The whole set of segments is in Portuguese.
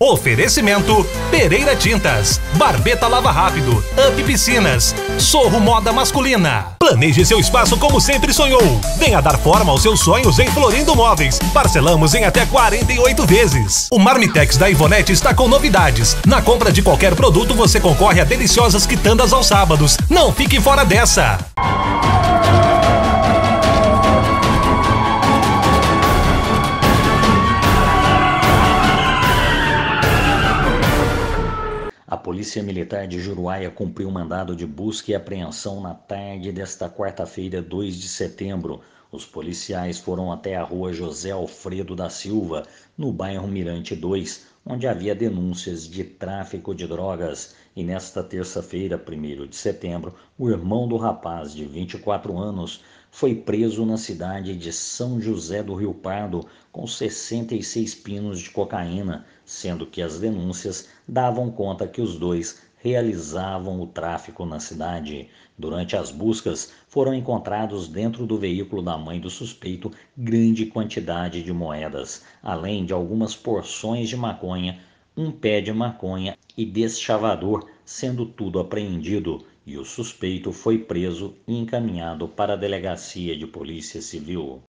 Oferecimento Pereira Tintas, Barbeta Lava Rápido, Up Piscinas, Sorro Moda Masculina. Planeje seu espaço como sempre sonhou. Venha dar forma aos seus sonhos em Florindo Móveis. Parcelamos em até 48 vezes. O Marmitex da Ivonete está com novidades. Na compra de qualquer produto você concorre a deliciosas quitandas aos sábados. Não fique fora dessa. Polícia Militar de Juruáia cumpriu mandado de busca e apreensão na tarde desta quarta-feira, 2 de setembro. Os policiais foram até a rua José Alfredo da Silva, no bairro Mirante 2, onde havia denúncias de tráfico de drogas. E nesta terça-feira, 1 de setembro, o irmão do rapaz, de 24 anos, foi preso na cidade de São José do Rio Pardo com 66 pinos de cocaína, sendo que as denúncias davam conta que os dois realizavam o tráfico na cidade. Durante as buscas, foram encontrados dentro do veículo da mãe do suspeito grande quantidade de moedas, além de algumas porções de maconha, um pé de maconha e deschavador, sendo tudo apreendido e o suspeito foi preso e encaminhado para a delegacia de polícia civil.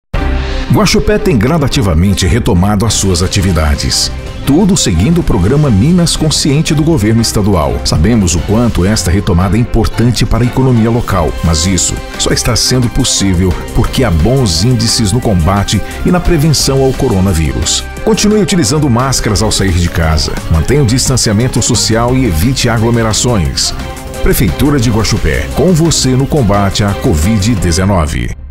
Guaxupé tem gradativamente retomado as suas atividades. Tudo seguindo o programa Minas Consciente do governo estadual. Sabemos o quanto esta retomada é importante para a economia local, mas isso só está sendo possível porque há bons índices no combate e na prevenção ao coronavírus. Continue utilizando máscaras ao sair de casa. Mantenha o distanciamento social e evite aglomerações. Prefeitura de Guaxupé, com você no combate à Covid-19.